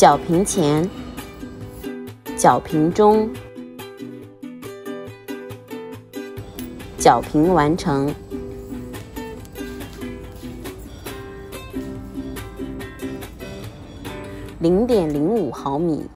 角平前，角平中，角平完成。零点零五毫米。